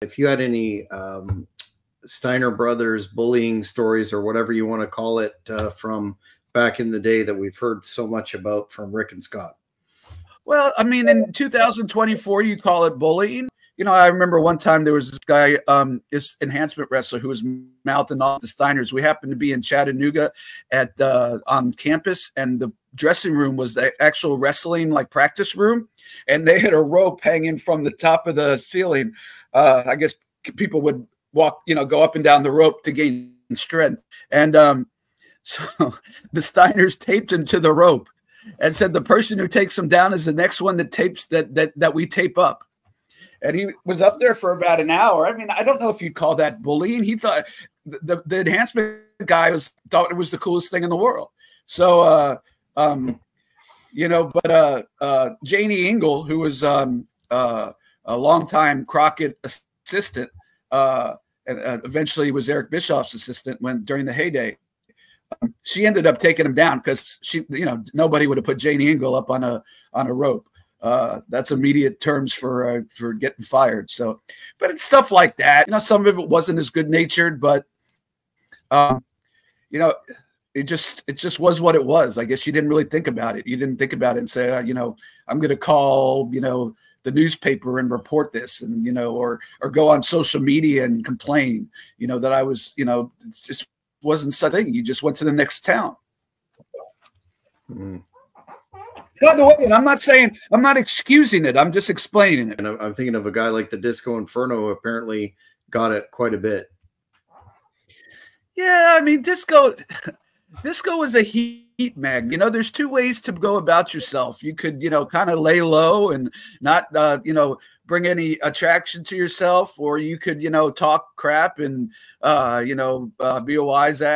if you had any um, Steiner brothers bullying stories or whatever you want to call it uh, from back in the day that we've heard so much about from Rick and Scott. Well, I mean, in 2024, you call it bullying. You know, I remember one time there was this guy, um, this enhancement wrestler who was mouthing off the Steiners. We happened to be in Chattanooga at uh, on campus, and the dressing room was the actual wrestling like practice room, and they had a rope hanging from the top of the ceiling. Uh, I guess people would walk, you know, go up and down the rope to gain strength, and um, so the Steiners taped him to the rope and said the person who takes him down is the next one that tapes that that that we tape up. And he was up there for about an hour. I mean, I don't know if you'd call that bullying. He thought the, the enhancement guy was thought it was the coolest thing in the world. So uh um you know, but uh uh Janie Engel, who was um uh a longtime Crockett assistant, uh and uh, eventually was Eric Bischoff's assistant when during the heyday she ended up taking him down because she, you know, nobody would have put Janie Engel up on a on a rope. Uh, that's immediate terms for uh, for getting fired. So, but it's stuff like that. You know, some of it wasn't as good natured, but um, you know, it just it just was what it was. I guess you didn't really think about it. You didn't think about it and say, uh, you know, I'm going to call, you know, the newspaper and report this, and you know, or or go on social media and complain, you know, that I was, you know, just wasn't such a thing. You just went to the next town. Mm. By the way, and I'm not saying I'm not excusing it. I'm just explaining it. And I'm thinking of a guy like the Disco Inferno who apparently got it quite a bit. Yeah, I mean, disco, disco is a heat mag. You know, there's two ways to go about yourself. You could, you know, kind of lay low and not, uh, you know, bring any attraction to yourself, or you could, you know, talk crap and, uh, you know, uh, be a wise ass.